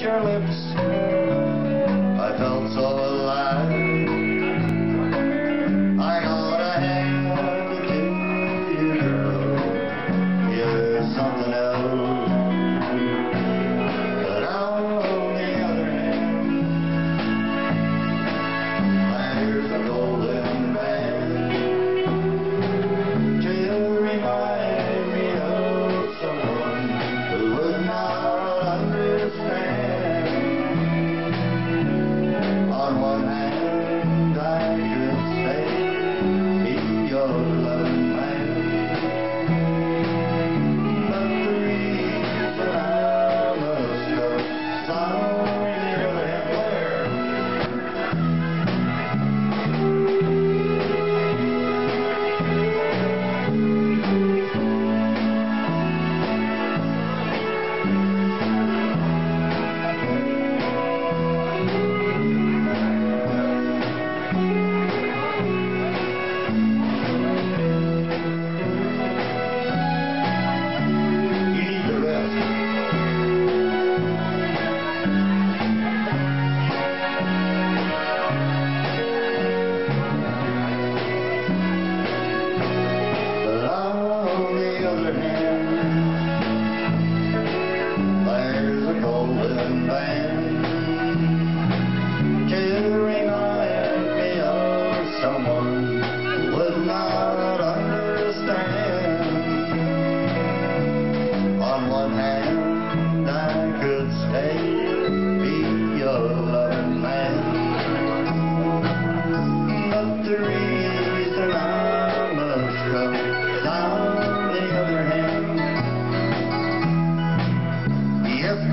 your lips. I felt so alone.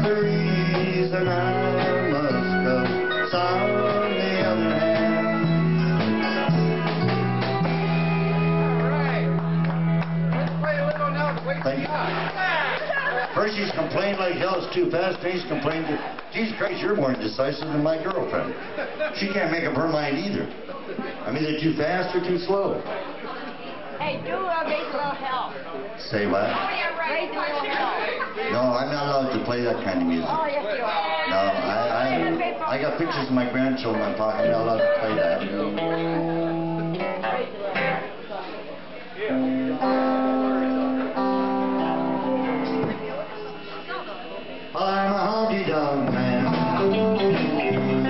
the reason I must go someday I'm First she's complained like hell it's too fast, then she's complained that, Jesus Christ, you're more indecisive than my girlfriend. She can't make up her mind either. I mean, they're too fast or too slow. Hey, do a raise little hell. Say what? Raise a little. No, I'm not allowed to play that kind of music. Oh, yes, you are. No, I, I, I got pictures of my grandchildren. I'm not allowed to play that. I'm a honky-tonk man,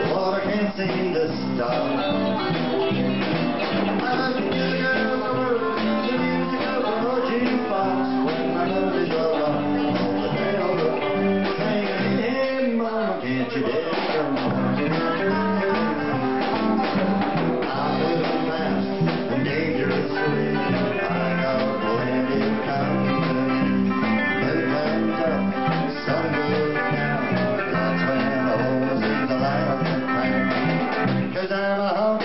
but I can't seem to stop. around.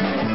Thank you.